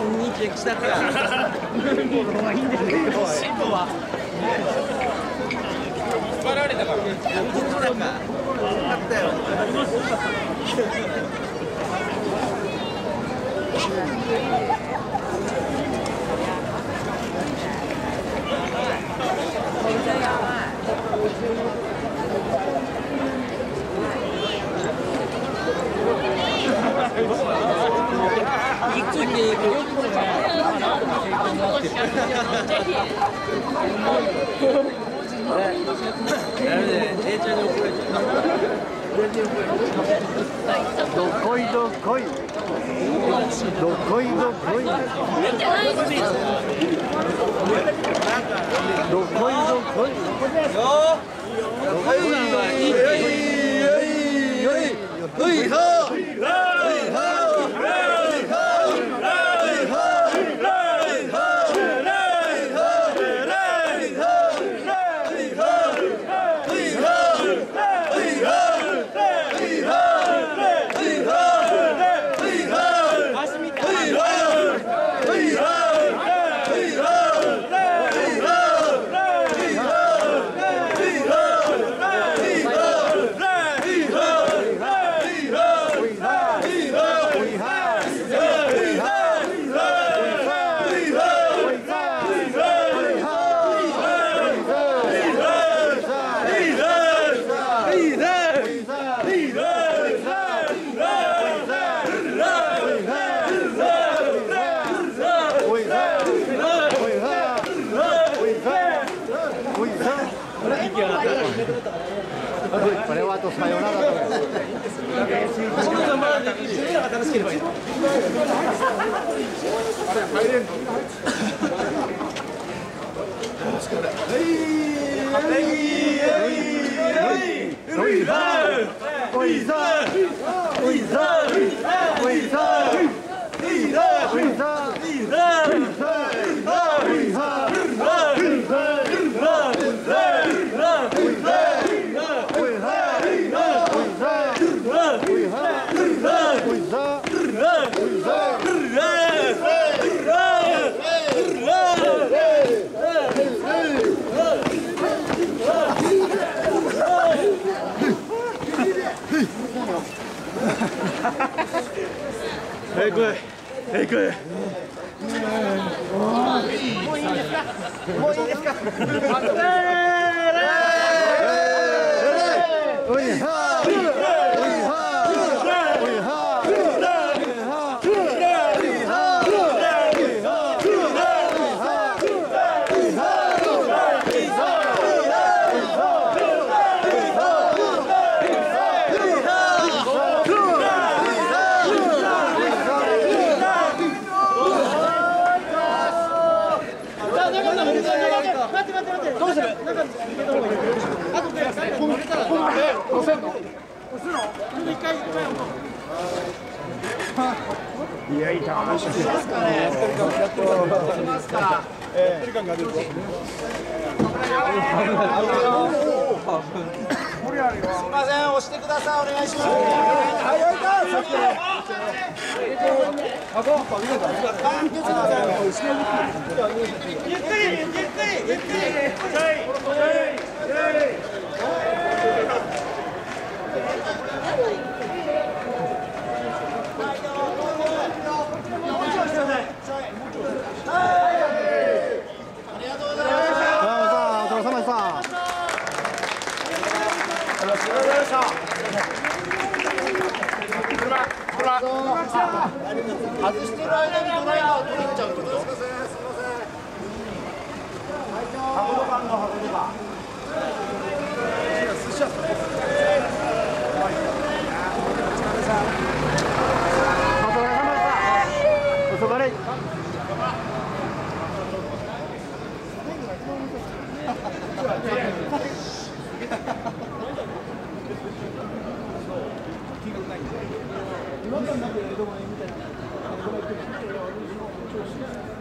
21だから。いいんけど。進歩は。引っ張られたから。だったよ。どこいどこいうか、どこいどこいどこいどこいどこいどこいどこいどこいこれはあとさよならだよ。このままできる。がいい。えいえいもういいですか？もういいですか？せんの押すの一回一回いや、いいますかね。やってる感やってる感。あるよ。すみません、押してください。お願いします。はい、ゆっくり、ゆっくり、ゆっくり。外してる間にドライバー取れちゃうってことハブロガみたいな。Thank you.